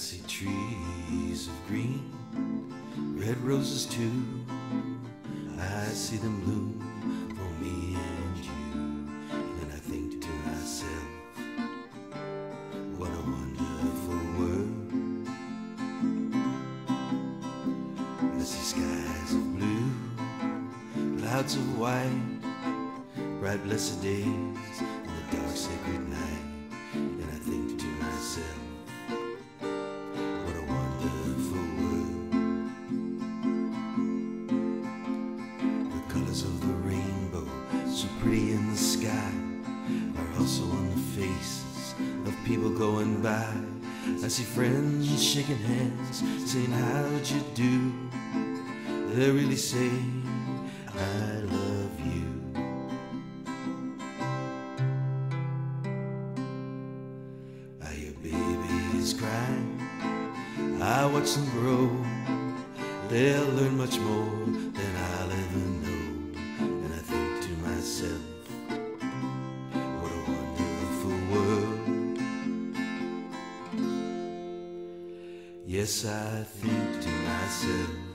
I see trees of green, red roses too. I see them bloom for me and you. And I think to myself, what a wonderful world. I see skies of blue, clouds of white, bright blessed days, and the dark sacred night. Colors of the rainbow, so pretty in the sky, are also on the faces of people going by. I see friends shaking hands, saying, How'd you do? They're really saying, I love you. I hear babies crying. I watch them grow. They'll learn much more than I'll ever Yes, I think to myself,